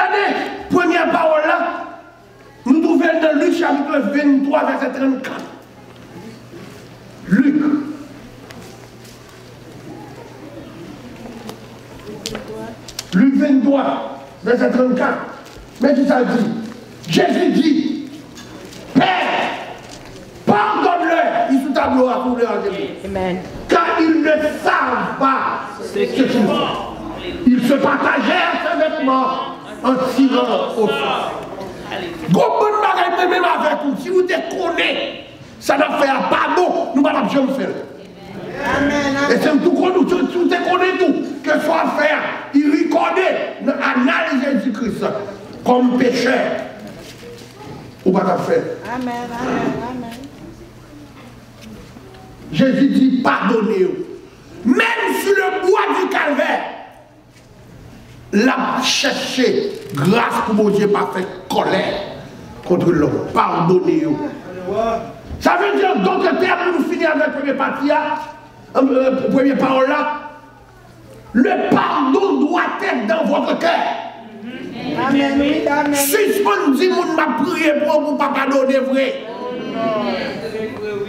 regardez, première parole là, nous trouvons dans Luc chapitre 23, verset 34. Luc. Luc 23, verset 34. Mais qui ça dit Jésus dit, Père, pardonne-leur. Il sous tableau à pour Amen. Car ils ne savent pas ce qu'ils font. Ils se partagèrent ses vêtements en tirant au feu. Gros bon même avec vous. Si vous te connaissez, ça n'a fait un pardon, nous ne pouvons pas faire. Amen, Et c'est tout qu'on nous, tout te connaît tout, que soit faire, il reconnaît l'analyse Jésus-Christ comme pécheur. Ou pas faire. Amen, amen, amen. Jésus dit pardonnez-vous. Même sur le bois du calvaire, l'a cherché grâce pour mon Dieu pas fait colère contre l'homme. Pardonnez-vous. Ça veut dire d'autres termes, nous finir avec la première partie, hein. euh, euh, première parole là. Le pardon doit être dans votre cœur. Amen, amen. dit, mon m'a prié pour vous pas pardonner vrai.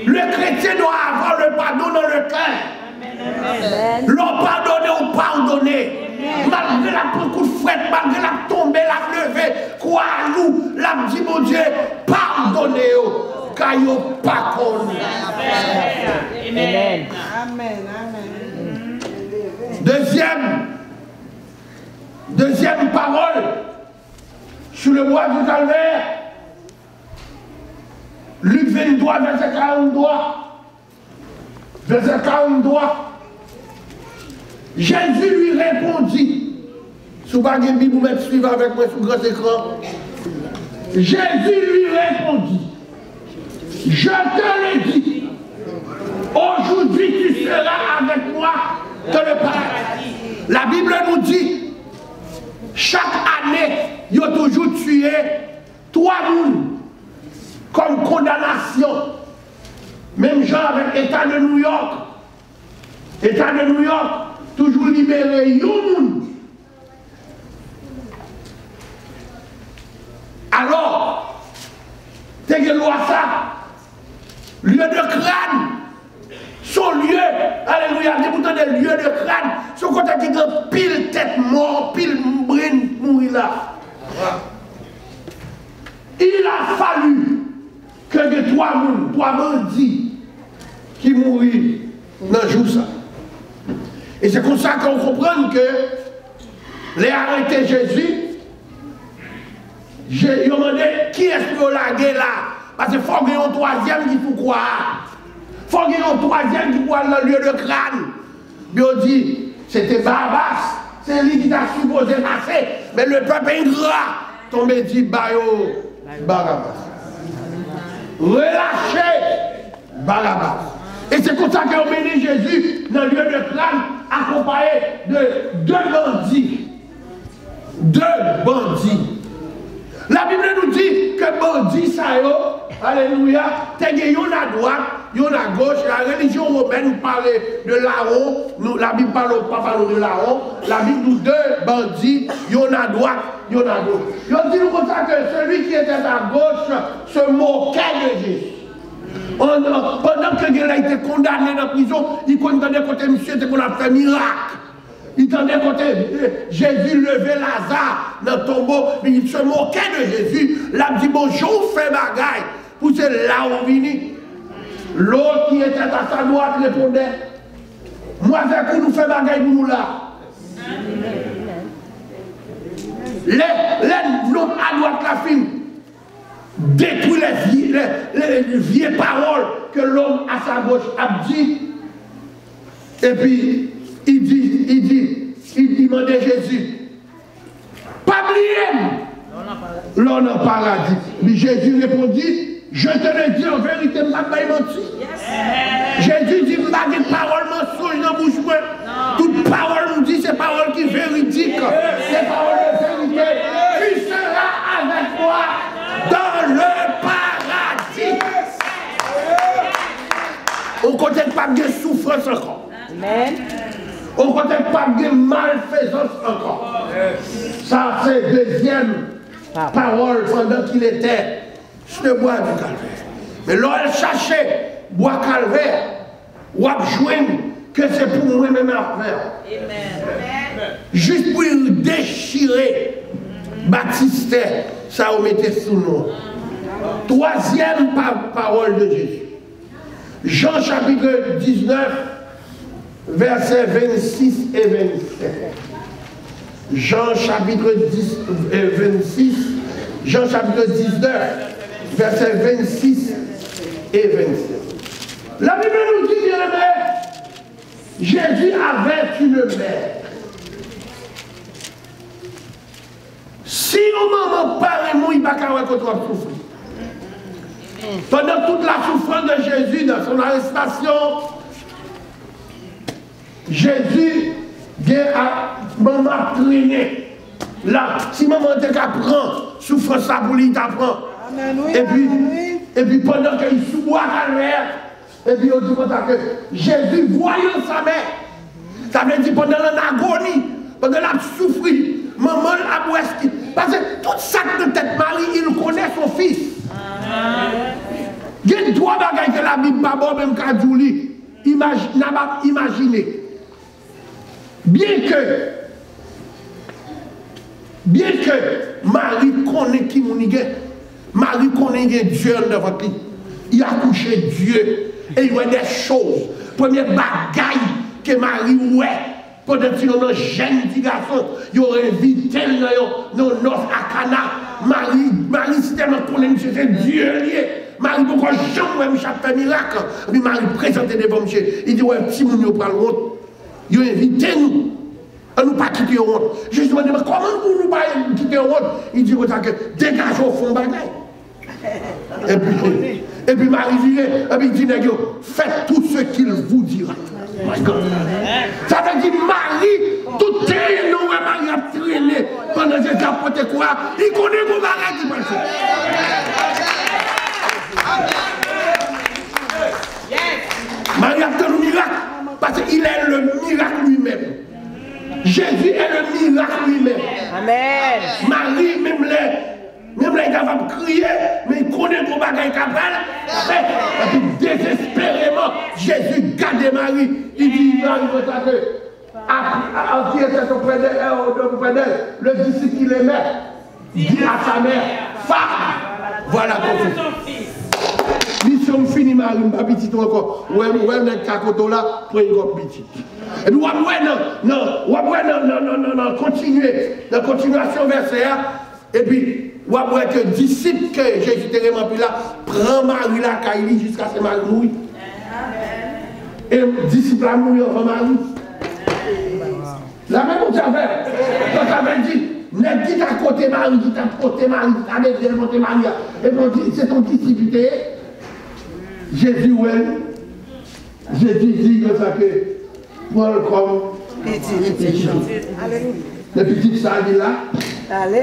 Le chrétien doit avoir le pardon dans le cœur. L'on pardonne ou pardonner. Malgré la coup de fret, malgré la tombée, la levée, quoi nous, la dit mon Dieu, pardonnez-vous, car vous pas connu. Amen. Amen. Amen. Deuxième, deuxième parole, sur le bois du calvaire, Luc 23, verset 43. Verset 43. Jésus lui répondit, si vous suivre avec moi sur grand écran. Jésus lui répondit, je te le dis, aujourd'hui tu seras avec moi dans le paradis. La Bible nous dit, chaque année, il y a toujours tué trois personnes comme condamnation. Même gens avec l'État de New York. État de New York, toujours libéré yon Alors, t'es loi ça, lieu de crâne, son lieu, alléluia, des boutons de lieu de crâne, son côté qui a pile tête mort, pile brine mourir là. Il a fallu que de trois mouns, trois bandits qui mourent dans le jour ça. Et c'est comme ça qu'on comprend que les arrêtés Jésus, j'ai demandé qui est-ce que lagué là Parce qu'il faut qu'il y ait un troisième qui faut croire. Il faut qu'il y ait un troisième qui croit dans le lieu de crâne. Puis on dit, c'était Barbas, c'est lui qui t'a supposé passer. Mais le peuple ingrat, tombé dit, Bayo, Barabbas. Relâchez Barabbas. Et c'est comme ça qu'on bénit Jésus dans le lieu de crâne, accompagné de deux bandits. Deux bandits. La Bible nous dit que bandits, ça alléluia, t'es à droite, yon à gauche. La religion romaine parle de Laron, la Bible parle pas de Laron. La Bible nous deux bandits, yon à droite, yon à gauche. On dit comme ça que celui qui était à gauche se moquait de Jésus. Pendant que il a été condamné dans la prison, il condamnait côté monsieur, c'est qu'on a fait miracle. Il tendait côté Jésus lever Lazare dans le tombeau, mais il se moquait de Jésus. L'a dit bonjour, fait bagaille. Pour c'est là où vini. L'autre qui était à sa droite répondait Moi, avec vous, nous fait bagaille pour nous là. L'homme à droite la fille détruit les, vieilles paroles que l'homme à sa gauche a dit. Et puis, il dit, il dit, il demandait Jésus, pas oublier l'homme en paradis. Mais Jésus répondit, je te le dis en vérité, je ne pas menti. Jésus dit, je une parole mensonge dans la bouche. Toute parole nous dit, c'est parole qui est véridique. C'est parole de vérité. Tu seras avec moi dans le paradis. On ne connaît pas de souffrance encore. Amen. On ne connaît pas de malfaisance encore. Ça, c'est deuxième parole pendant qu'il était le bois du calvaire. Mais lorsqu'elle cherchait bois calvaire, ou à que c'est pour moi-même à faire. Juste pour déchirer Baptiste, ça vous mettez sous nous. Troisième parole de Jésus. Jean chapitre 19, versets 26 et 27. Jean chapitre 10, 26, euh, Jean chapitre 19, versets 26 et 27. La Bible nous dit, bien aimé, Jésus avait une mère. Si au moment pareil, il n'y a pas souffrir. Pendant toute la souffrance de Jésus dans son arrestation, Jésus vient à maman traîner. Là, si maman te prend, souffrance ça pour lui t'apprend. Et puis, et puis pendant qu'il sous à l'air, et puis on dit que Jésus voyant sa mère, ça veut dire pendant l'agonie, pendant la souffrir, maman a Parce que tout ça de tête Marie, il connaît son fils. Il y a trois bagages que la Bible pas bon même qu'à Imaginez. Bien que bien que Marie connaît qui mon Marie connaît Dieu devant lui. Il a couché Dieu et il voit des choses. Première bagaille que Marie ouais pendant que nous jeune petit garçon, il aurait invité dans nos à Cana. Marie, Marie, c'est tellement qu'on aime, c'est Dieu lié. Marie, pourquoi jamais me fait miracle? Puis Marie présente devant monsieur. Il dit, ouais, petit moun, il prend l'autre. Il a invité nous. On nous pas quitter l'autre. Demande, comment nous pas quitter? Il dit, dégagez au fond bagaille. Et puis, et puis Marie dit, et puis dit, faites tout ce qu'il vous dira. Ça veut dire Marie, tout est nous, Marie a traîné pendant que j'ai apporté quoi? Il connaît mon mari qui passe. Marie a fait le miracle parce qu'il est le miracle lui-même. Jésus est le miracle lui-même. Amen. Marie, même les même est capable de crier, il va capable. Et désespérément, Jésus garde Marie. Il dit, vous savez, à le disciple qui l'aimait, dit à sa mère, femme, voilà qu'on Mission finie, Marie, ma petite encore. Ouais, cacoto là, pour une petite. Et ouais, non, non, non, non, non, continuez. La continuation verset et puis, ou après que disciple que Jésus t'a rempli là, prend Marie la caille jusqu'à ce Marie mouille. Et disciple a mouru avant Marie. La même chose fait. Donc ça veut dire, n'est dit à côté Marie, dit à côté Marie, dit à côté Marie. Et puis c'est ton disciple. Jésus, ouais. Jésus dit que ça que Paul comme petit. Le petit ça dit là. Allez.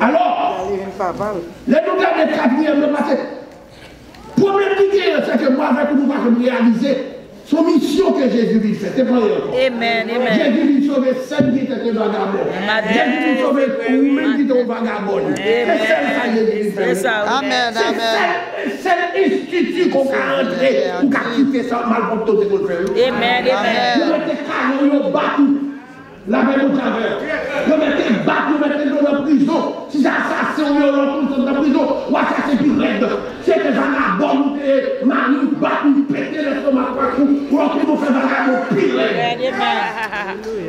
Alors, les nous gardons quatrième, le passé. Premier idée, c'est que moi, avec nous, nous réaliser son mission que Jésus lui fait. C'est pas Amen, amen. Jésus lui sauve celle qui était vagabond. Jésus lui sauve ou même qui était vagabond. C'est ça Jésus fait. C'est ça. Amen, amen. C'est l'institut qu'on a entré, qu'on a quitté ça mal pour tout ce qu'on fait. Amen, amen. Nous mettons carreaux, nous battons. La même au travers. Nous mettons assassiné, on retourne dans la prison. Ou assassiné plus raide. C'est que j'en ai bon, mari, battre, péter l'estomac partout. Ou on peut nous faire vagabond pire.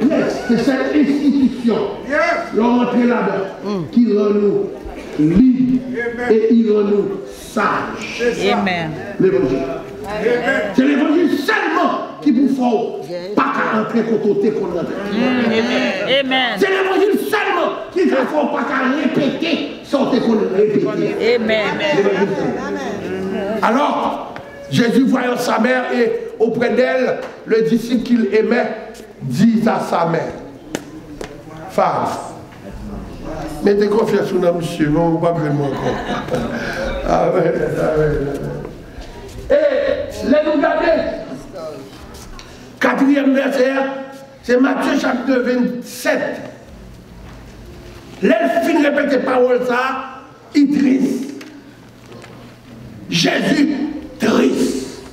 Yes, c'est cette institution. L'entrée là-dedans qui rend nous libres et il rend nous sages. Amen. L'évangile. C'est l'évangile seulement qui vous faut pas qu'à entrer côté qu'on entre. Amen. C'est l'évangile seulement qui vous faut pas qu'à répéter sortez qu'on répéter. Amen. Alors, Jésus voyant sa mère et auprès d'elle, le disciple qu'il aimait dit à sa mère, femme, mettez confiance sur nous, monsieur, non, pas vraiment encore. Amen. Amen. Et les nous garder. Quatrième verset, C'est Matthieu chapitre 27. L'elfine répète parole ça, il triste. Jésus triste.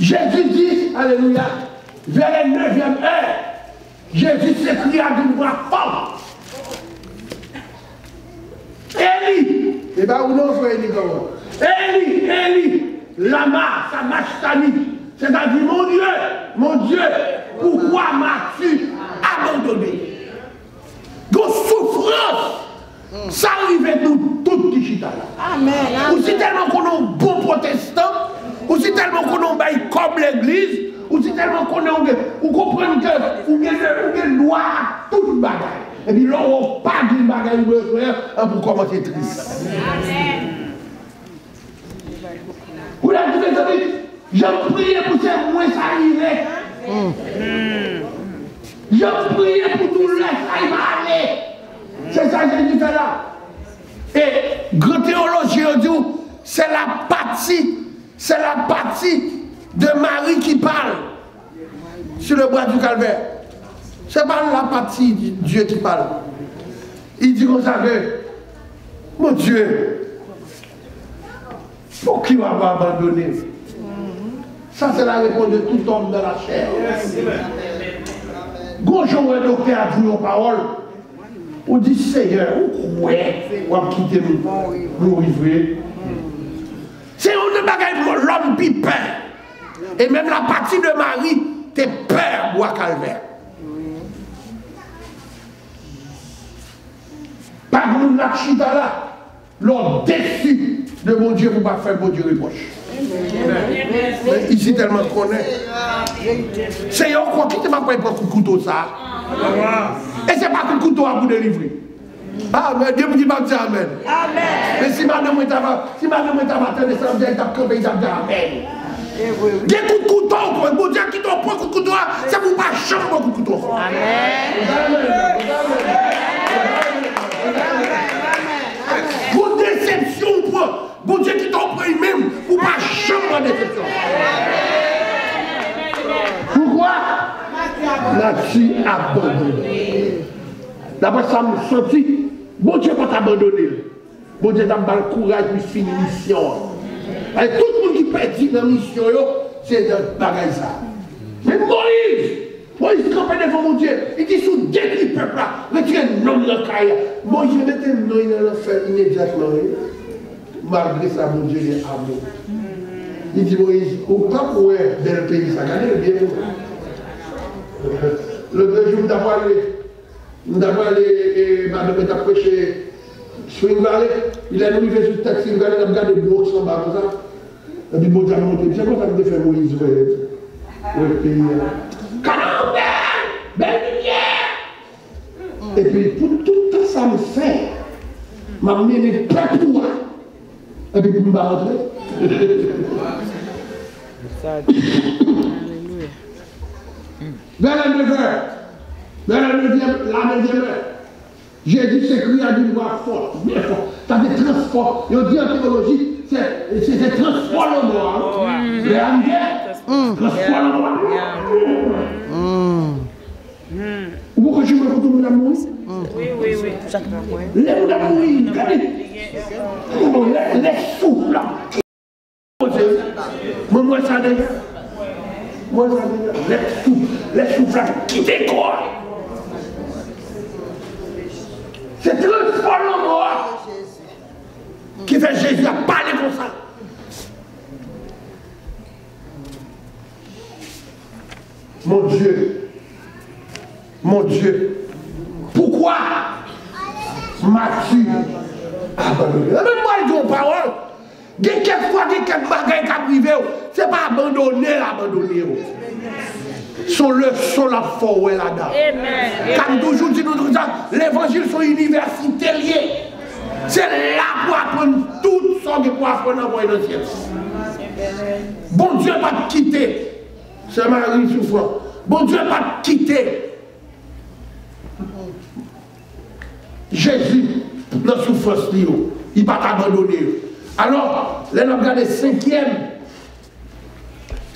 Jésus dit, Alléluia, vers la neuvième heure, Jésus s'écria d'une voix forte. Élie, et eh bien, où non, frère Élie, Élie, Élie, lama, samastani, c'est-à-dire, mon Dieu, Mon Dieu, pourquoi m'as-tu abandonné Gon souffrance, ça arrive nous tout digital. Amen. Ou si tellement qu'on est un bon protestant, ou si tellement qu'on est comme l'église, ou si tellement qu'on est, ou comprenez que, ou bien, ou loi à toute bagaille. Et puis là, on pas d'une bagaille besoin pour commencer triste. Amen. Vous l'avez dit, je prie pour ces moins arriver. Je prie pour tout le aller. C'est ça que j'ai dit là. Et grand théologien c'est la partie, c'est la partie de Marie qui parle sur le bois du calvaire. Ce n'est pas la partie de Dieu qui parle. Il dit comme ça que, mon Dieu, pour qui va abandonner? Ça, c'est la réponse de tout homme de la chair. Bonjour, un docteur a dit aux paroles. On dit Seigneur, on croit, on va quitter nous, C'est une bagaille pour l'homme qui peur. Et même la partie de Marie, t'es peur, bois calvaire. Par nous, la là, l'on déçu de mon Dieu pour pas faire mon Dieu reproche. Mais ici tellement qu'on est. Seigneur, quoi qui ne m'a pas pris couteau ça Et ce n'est pas que couteau à vous délivrer. Amen. Dieu me dit pas dire amen. Amen. Mais si madame est avant, si madame est avant, elle descend, elle tape comme elle tape amen. Eh Des coups de couteau, bon Dieu qui t'en prend coup de couteau, ça vous pas chambre coup de couteau. Amen. Abandonné. D'abord, ça me sentit, bon Dieu pas t'abandonner. Bon Dieu t'a le courage pour finir mission. Et tout le monde qui perdit dans la mission, c'est un bagage ça. Mais Moïse, Moïse campait devant mon Dieu. Il dit sous le peuple là, retirez nom dans le cahier. Moïse mettait nom dans l'enfer immédiatement. Malgré ça, mon Dieu est amour. Il dit Moïse, au pas pour bel pays, ça gagne bien. Le deux jours, nous avons allé, nous avons allé, et madame est prêché Swing Valley. Il est arrivé sur le taxi, il a regardé le bloc en bas comme ça. Il a dit, bon, j'ai monté. C'est comme ça que fait Moïse, vous. Le pays. Canambé! Belle lumière! Et puis, pour tout ça, me fait, m'a mené plein pour moi. Et puis, il m'a rentré. Vers la 9 heures, vers la 9 heure, Jésus s'écrit à d'une voix forte, bien forte. Ça fait transport. Et on dit en théologie, c'est transport le moi. C'est un Transport le moi. Vous pouvez jouer pour tout le monde mourir Oui, oui, oui. Les gens mourir, regardez. Les souffles. Moi, ça déjà. Moi, ça déjà. Les souffles, les souffles qui décorent. C'est transformant moi qui fait Jésus à parler comme ça. Mon Dieu, mon Dieu, pourquoi m'as-tu abandonné? Même moi, je dis parole. Dès quelques bagages qui arrivent, ce n'est pas abandonner, abandonner son leçon la forêt là-dedans. Comme toujours dit nous l'évangile sont universités liés. C'est là pour apprendre tout ce qu'il faut apprendre dans le ciel. Bon Dieu pas quitter. C'est Marie souffrant. Bon Dieu pas quitter. Jésus, la souffrance, il va pas t'abandonner. Alors, là, on regarde le cinquième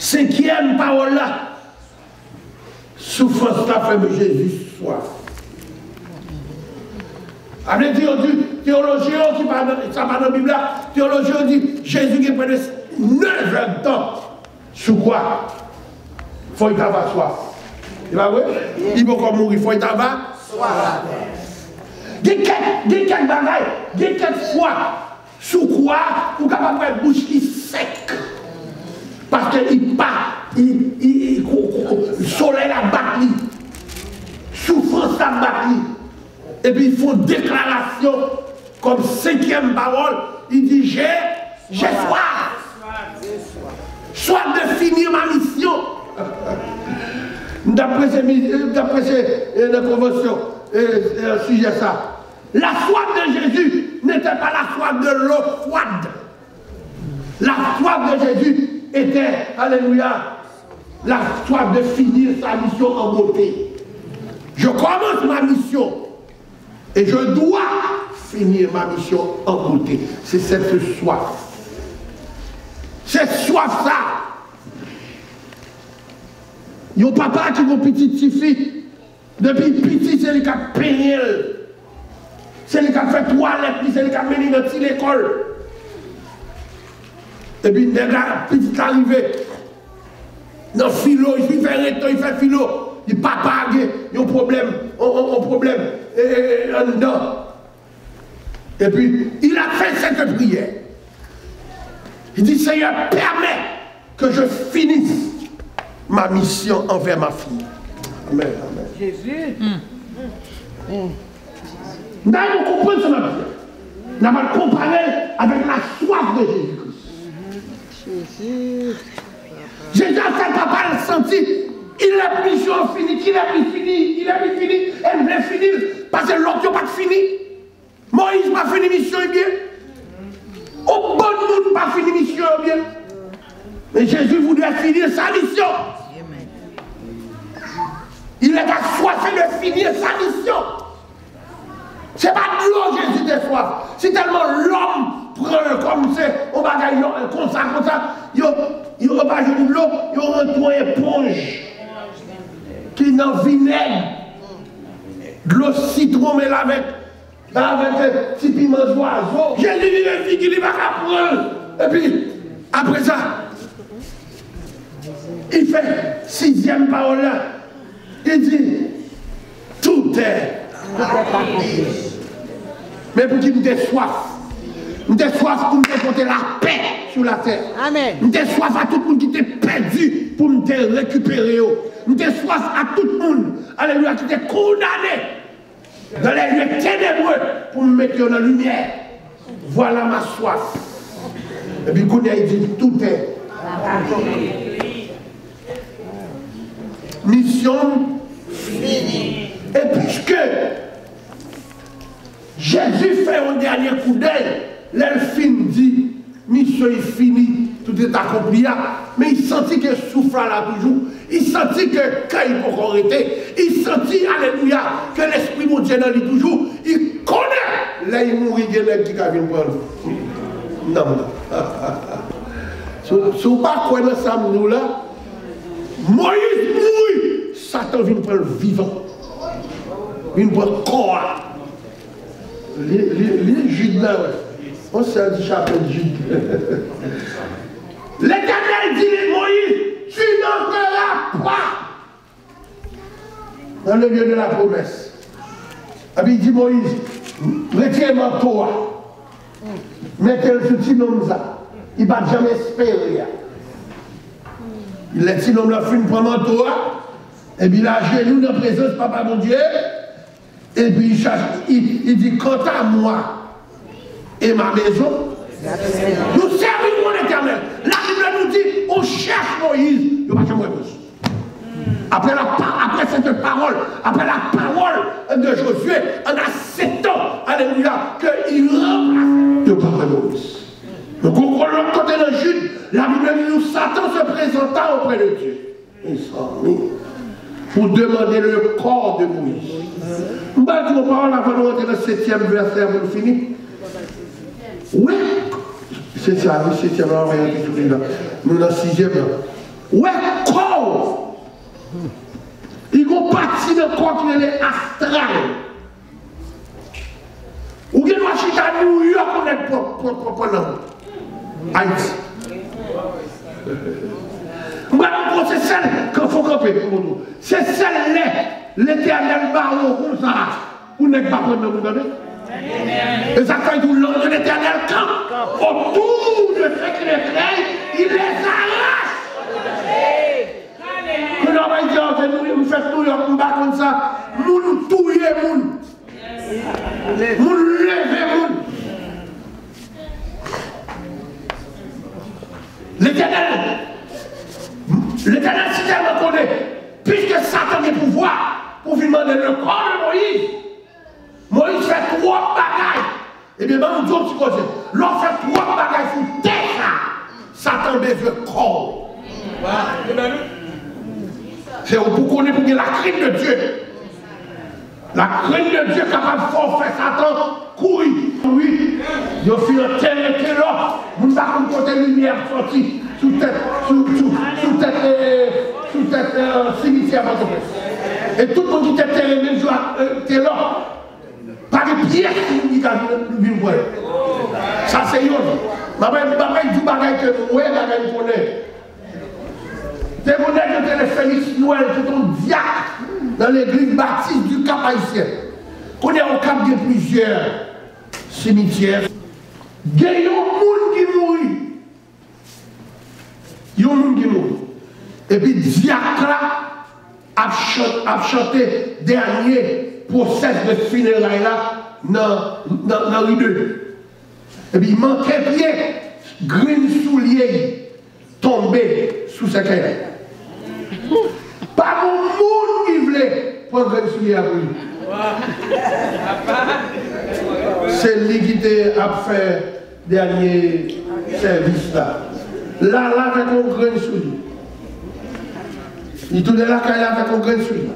Cinquième parole là. Souffrance la fait Jésus soif. Avec théologien qui parle, ça parle dans la Bible théologien dit Jésus qui de 9 heures de temps. Sous quoi? Il faut y avoir soif. Il va vrai Il faut comme mourir, il faut y avoir soif. Il y a quelques bagailles, il y a quelques fois, sous quoi? Vous êtes capable de bouche qui sec. Parce qu'il part, il, il, le soleil a battu, souffrance a battu. Et puis il faut déclaration comme cinquième parole. Il dit J'ai soif. Soit de finir ma mission. D'après euh, conventions, euh, euh, sujet ça. La soif de Jésus n'était pas la soif de l'eau froide. La soif de Jésus était, alléluia, la soif de finir sa mission en beauté. Je commence ma mission et je dois finir ma mission en beauté. C'est cette soif. C'est soif ça. Yon papa qui mon petit fille, depuis petit, c'est le qui a peigné. C'est le qui a fait toilette, c'est le qui a mené dans l'école. Et puis, gars, petit arrivé, dans philo, il fait réto, il fait philo, il pas pagué, il y a un problème, un problème, en dedans. Et puis, il a fait cette prière. Il dit, Seigneur, permets que je finisse ma mission envers ma fille. Amen, amen. Jésus. Nous allons comprendre ce matin? Nous comparer avec la soif de Jésus. Jésus a fait papa le senti. Il a mission fini, qu'il a plus fini, il a plus fini, elle voulait finir, parce que l'autre n'a pas fini. Moïse n'a pas fini mission bien. Au bon monde n'a pas fini mission bien. Mais Jésus voulait finir sa mission. Il est assoiffé de finir sa mission. Ce n'est pas de l'eau Jésus est soif. C'est tellement l'homme prend comme c'est, on va gagner comme ça, comme ça, il va pas jouer de l'eau, il va une éponge qui dans vinaigre, de l'eau citron, mais avec, avec petit piment d'oiseau. J'ai dit, il est qu'il va prendre. Et puis, après ça, il fait sixième parole là. Il dit, tout est. Mais pour qu'il me soif. Nous avons soif pour nous porter la paix sur la terre. Amen. Nous avons soif à tout le monde qui était perdu pour nous récupérer. Nous avons soif à tout le monde, alléluia, qui était condamné dans les lieux ténébreux pour me mettre dans la lumière. Voilà ma soif. Et puis, quand il dit tout est. Mission finie. Et puisque Jésus fait un dernier coup d'œil, Lèl fin di, misyon yi fini, tout est accompli mais il sentit que souffla là toujours, il sentit que quand il peut arrêter, il sentit, alléluia, que l'Esprit mon Dieu dans lui toujours, il connaît, là il mourit, il y a qui vient prendre. Non, non. Si vous ne pas quoi dans ça, nous là, Moïse mourit, Satan vient prendre vivant, vient prendre corps. Les, les, les judes là, ouais. On s'est dit chapitre Jude. L'éternel dit à Moïse, tu n'entreras pas dans le lieu de la promesse. Et puis il dit Moïse, retire toi. Mettez-le petit ça. Il ne va jamais espérer. Il est homme là, fin prendre toi. Et puis il a genou dans la présence, papa mon Dieu. Et puis il, il, il dit, quant à moi, et ma maison. Nous servons l'éternel. La Bible nous dit, on cherche Moïse. Il n'y a pas de réponse. Après, la, après cette parole, après la parole de Josué, on a sept ans, alléluia, qu'il remplace de parole Moïse. Donc, l'autre côté de Jude, la Bible dit, nous, Satan se présenta auprès de Dieu. Il s'en pour demander le corps de Moïse. Je vais parler avant de rentrer dans le septième verset, vous finissez. Oui, c'est ça, le septième on va tout là. Nous, dans sixième là. Ouais, corps. Il y a une partie de corps qui est astral. Ou bien doit chita à New York pour être pour pour Haïti. Moi, c'est celle qu'il faut pour nous. C'est celle-là, l'éternel baron comme ça. Vous n'êtes pas prendre vous donner. Et ça fait du long de l'éternel camp. Autour de ceux qui les craignent, il les arrache. Que l'on va dit, oh, c'est nous, nous faisons tout, nous battons ça. Nous, nous touillons, nous. Nous, Et tout le monde qui était terre, même était là. Pas de pièces qui nous vient voir. Ça c'est yon. Je ne pas que. C'est mon que les Félix Noël, tout un diacre dans l'église baptiste du Cap haïtien. Qu'on est au Cap de plusieurs cimetières. Il y a des gens qui mourent. Il y a des gens qui mourent. Et puis, diacre a chanté dernier procès de funérailles là dans rue 2. Et puis, il manquait bien, green soulier tombé sous sa carrière. Pas mon monde qui voulait prendre une soulier à lui. C'est lui qui a fait dernier service là. Là, là, avec un grain soulier. Il tourne quand il avec un grain soulier.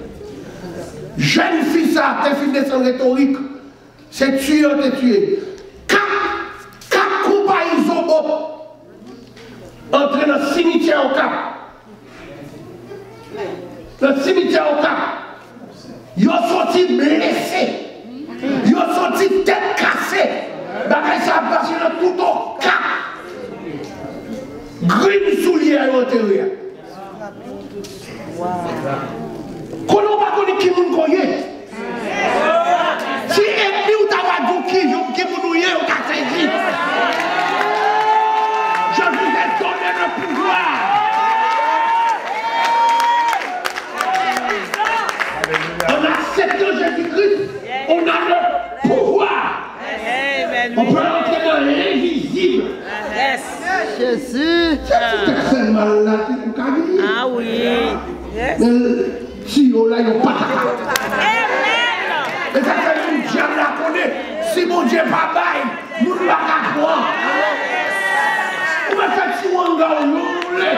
Jeune fille, ça, t'es fille de son rhétorique. C'est tué, t'es tué. Quatre, quatre coups à isobo. Entré dans le cimetière au cap le cimetière au cap, ils ont sorti blessés, ils ont sorti tête cassée, bagay ça a passé dans tout au cap. Green soulier à l'intérieur. Qu'on pas connu qui moun koye? Si ennemi ou t'as dit qui, qui moun ouye ou t'as saisi. Je vous ai donné le pouvoir. Jésus-Christ, on a le pouvoir. On peut entrer dans l'invisible. Jésus. C'est mal là, Ah oui. Si yo la yo pata. E sa fè moun dièm la konè. Si moun dièm pa bay, moun baka kwa. Ou mè fè ti wanga ou nou lè.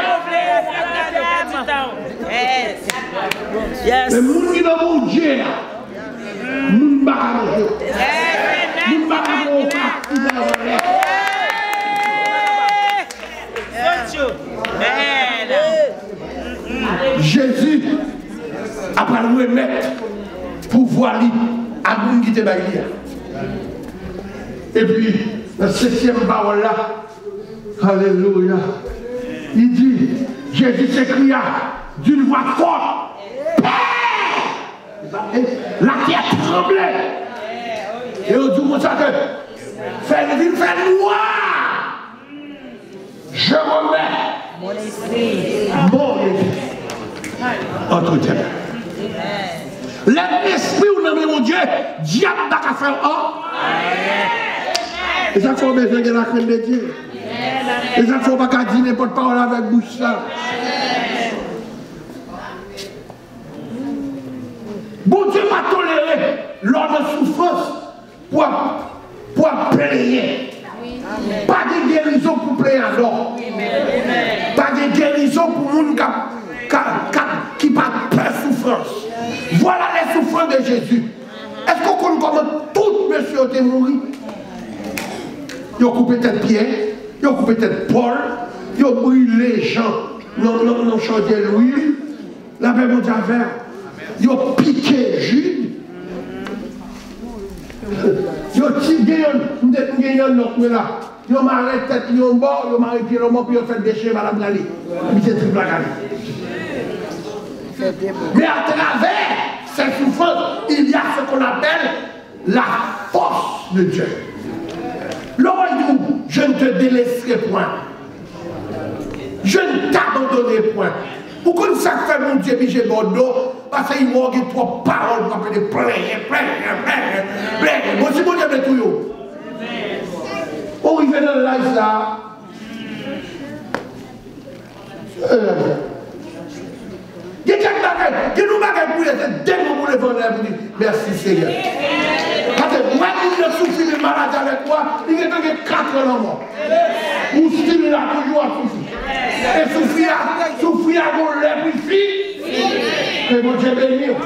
E moun ki nan moun dièm, moun baka moun dièm. Jésus, après le remettre, pouvoir à moun qui Et puis, la septième parole là, Alléluia, il dit, Jésus s'écria d'une voix forte, la terre tremblait. Et on dit ça que, fait le fait noir. Je remets mon esprit entre mains. L'esprit ou non, mon Dieu, diable n'a qu'à faire un. Et ça faut besoin de la crainte de Dieu. Et ça faut pas dire n'importe parole avec bouche ça. Bon Dieu m'a toléré lors de souffrance pour, pour plaire. Pas de guérison pour plaire alors. Pas de guérison pour gens qui pas souffrance. Voilà les souffrances de Jésus. Est-ce qu'on connaît comment tout monsieur est mort Il a coupé tête Pierre, il a coupé tête Paul, il a brûlé les gens non, non, chanter l'huile, la paix mon Dieu a fait, ils ont piqué Jude. Ils ont tiré, ils ont là. Ils ont marré tête, ils ont bord, ils ont marré pied, ils ont puis ils ont fait déchet, madame Gali. Puis c'est triple Gali. Mais à travers cette souffrance, il y a ce qu'on appelle la force de Dieu. L'homme dit, je ne te délaisserai point. Je ne t'abandonnerai point. Pourquoi ça fait mon Dieu, puis j'ai Bordeaux Parce qu'il manque trois paroles pour appeler plein, plein, plein, plein. Moi, c'est mon Dieu, tout. Il fait dans le live là. Euh chaque bagaille, qui nous pour merci Seigneur. Parce que moi, qui ai souffert de malade avec toi, il y a quatre ans là, toujours à souffrir. Et souffrir, souffrir à mon lèvre, Que Dieu bénisse.